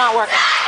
not working.